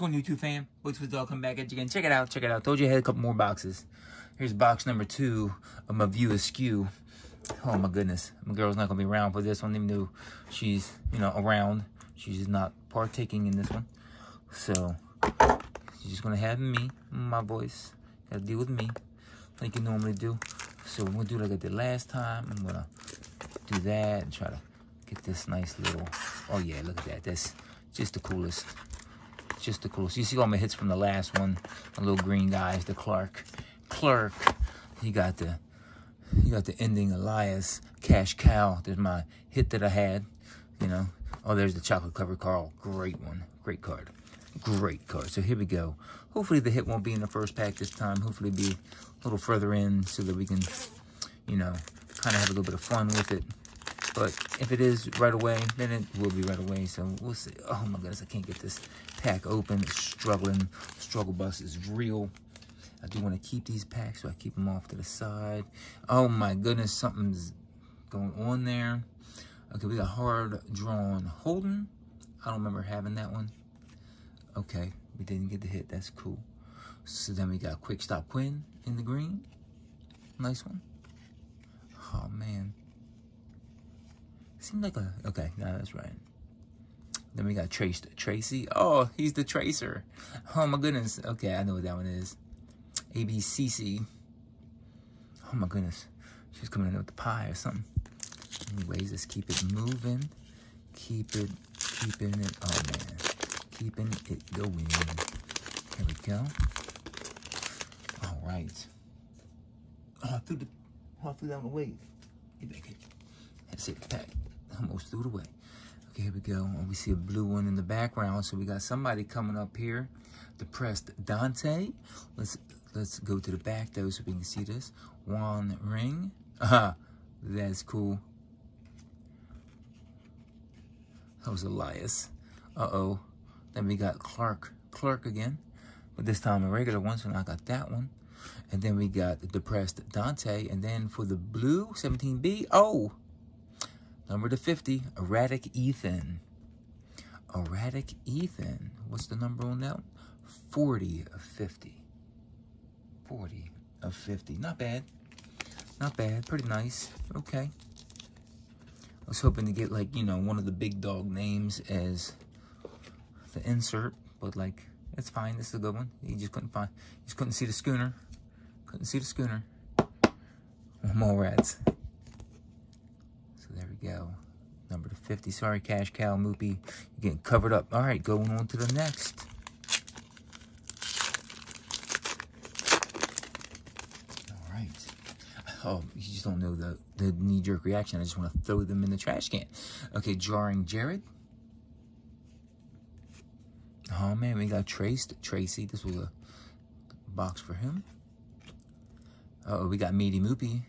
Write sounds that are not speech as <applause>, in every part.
22 fam. Wait for the dog come back at you again. Check it out. Check it out. Told you I had a couple more boxes. Here's box number two of my view askew. Oh my goodness. My girl's not gonna be around for this one, even though she's, you know, around. She's not partaking in this one. So she's just gonna have me, my voice. Gotta deal with me like you normally do. So we're gonna do like I did last time. I'm gonna do that and try to get this nice little, oh yeah, look at that. That's just the coolest. Just the coolest. You see all my hits from the last one, the little green guys, the Clark. Clark, he got the, he got the ending Elias, Cash Cow. There's my hit that I had, you know. Oh, there's the chocolate cover Carl. Great one. Great card. Great card. So here we go. Hopefully the hit won't be in the first pack this time. Hopefully be a little further in so that we can, you know, kind of have a little bit of fun with it. But if it is right away, then it will be right away. So we'll see. Oh my goodness, I can't get this pack open. It's struggling. Struggle bus is real. I do want to keep these packs, so I keep them off to the side. Oh my goodness, something's going on there. Okay, we got hard drawn Holden. I don't remember having that one. Okay, we didn't get the hit. That's cool. So then we got quick stop Quinn in the green. Nice one. Oh man. Seemed like a okay, no, that's right. Then we got Traced Tracy. Oh, he's the tracer. Oh my goodness. Okay, I know what that one is. ABCC. Oh my goodness. She's coming in with the pie or something. Anyways, let's keep it moving. Keep it, keeping it, oh man. Keeping it going. Here we go. All right. Oh, I threw the, oh, I threw that one away. Get back here. That's it, pack. Almost threw it away. Okay, here we go. And we see a blue one in the background. So we got somebody coming up here. Depressed Dante. Let's let's go to the back though so we can see this. Juan Ring. <laughs> Ah, that's cool. That was Elias. Uh-oh. Then we got Clark. Clark again. But this time a regular one, so now I got that one. And then we got depressed Dante. And then for the blue, 17B, oh, number to 50, Erratic Ethan. Erratic Ethan. What's the number on that one? 40 of 50. 40 of 50. Not bad. Not bad. Pretty nice. Okay. I was hoping to get, like, you know, one of the big dog names as the insert. But, like, it's fine. This is a good one. You just couldn't find, just couldn't see the schooner. Couldn't see the schooner. More rats. Go. Number to 50. Sorry, Cash Cow, Mooby. You're getting covered up. All right, going on to the next. All right. Oh, you just don't know the, the knee-jerk reaction. I just want to throw them in the trash can. Okay, Jarring Jared. Oh, man, we got Traced Tracy. This was a box for him. Uh oh we got Meaty Mooby.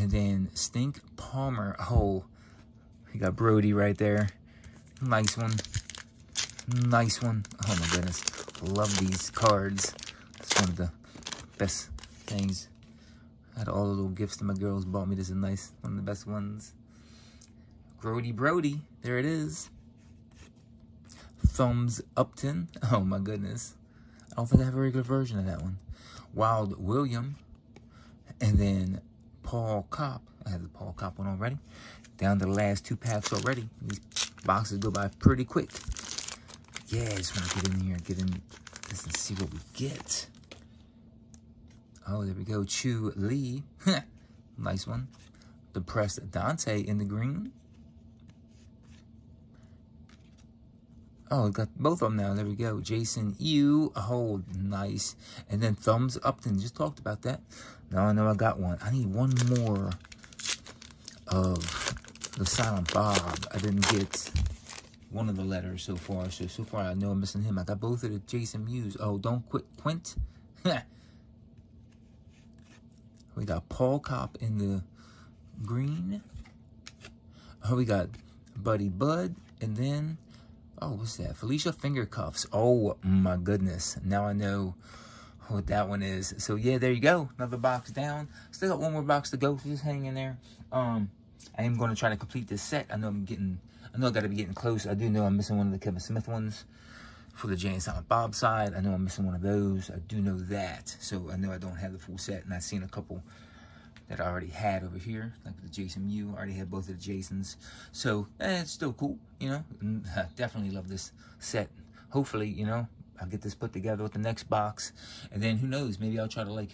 And then Stink Palmer. Oh, we got Brodie right there. Nice one. Nice one. Oh my goodness. Love these cards. It's one of the best things. I had all the little gifts that my girls bought me. This is nice. One of the best ones. Grody Brodie. There it is. Thumbs Upton. <laughs> Oh my goodness. I don't think I have a regular version of that one. Wild William. And then Paul Cop. I have the Paul Cop one already. Down the last two packs already. These boxes go by pretty quick. Yeah, I just want to get in here and get in this and see what we get. Oh, there we go. Chu Lee. <laughs> nice one. Depressed Dante in the green. Oh, got both of them now. There we go. Jason you Oh, nice. And then Thumbs Upton. Just talked about that. Now I know I got one. I need one more of the Silent Bob. I didn't get one of the letters so far. So, so far I know I'm missing him. I got both of the Jason Mewes. Oh, don't quit. Quint. <laughs> we got Paul Cop in the green. Oh, we got Buddy Bud. And then Oh, what's that? Felicia Finger Cuffs. Oh, my goodness. Now I know what that one is. So, yeah, there you go. Another box down. Still got one more box to go. Just hang in there. Um, I am going to try to complete this set. I know I'm getting... I know I got to be getting close. I do know I'm missing one of the Kevin Smith ones. for the Jay and Silent Bob side. I know I'm missing one of those. I do know that. So I know I don't have the full set. And I've seen a couple that I already had over here. Like the Jason Mew. I already had both of the Jasons. So eh, it's still cool, you know. <laughs> I definitely love this set. Hopefully, you know, I'll get this put together with the next box. And then who knows, maybe I'll try to like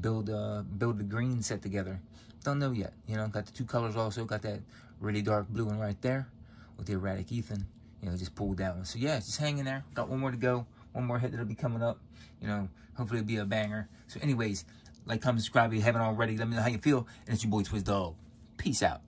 build uh build the green set together. Don't know yet. You know, got the two colors also. Got that really dark blue one right there with the erratic Ethan you know, just pulled that one. So yeah, just hanging there. Got one more to go. One more hit that'll be coming up. You know, hopefully it'll be a banger. So anyways, like, comment, subscribe if you haven't already. Let me know how you feel. And it's your boy Twiz Dog. Peace out.